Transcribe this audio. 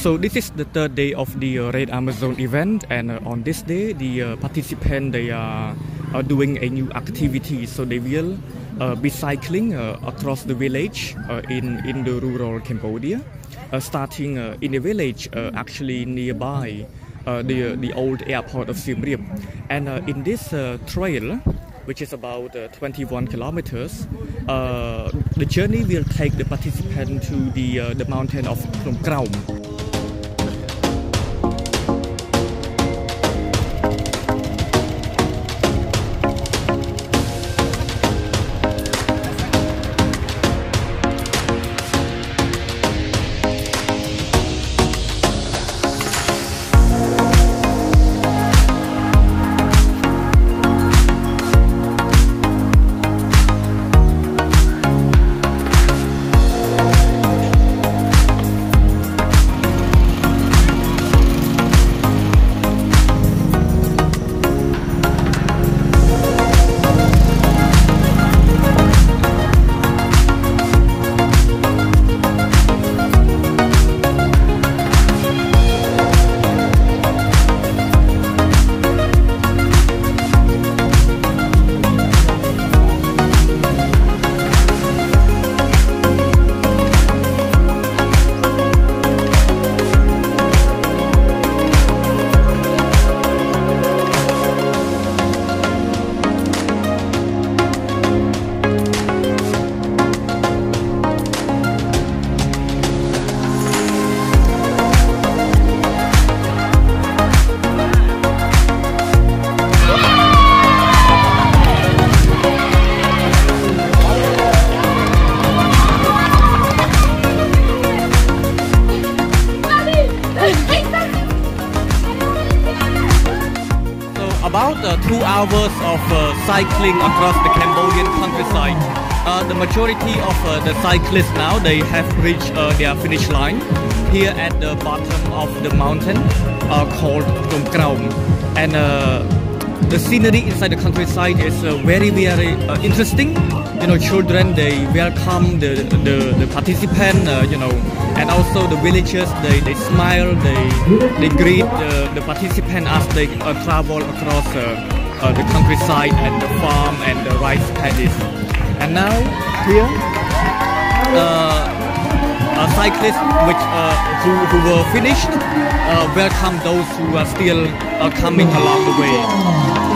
so this is the third day of the uh, Raid Amazones event, and uh, on this day, the uh, participants they are, are doing a new activity. So they will uh, be cycling uh, across the village uh, in in the rural Cambodia, starting in a village actually nearby the the old airport of Siem Reap, and in this trail which is about uh, 21 kilometers. The journey will take the participant to the the mountain of Phnom Krom. About uh, two hours of uh, cycling across the Cambodian countryside. Uh, the majority of the cyclists now they have reached their finish line here at the bottom of the mountain called Phnom Krom. And the scenery inside the countryside is uh, very very uh, interesting. You know, children they welcome the the, the participant. Uh, you know, and also the villagers they, they smile, they they greet the, the participant as they uh, travel across uh, uh, the countryside and the farm and the rice paddies. And now here. Cyclists which uh, who, who were finished uh, welcome those who are still uh, coming along the way.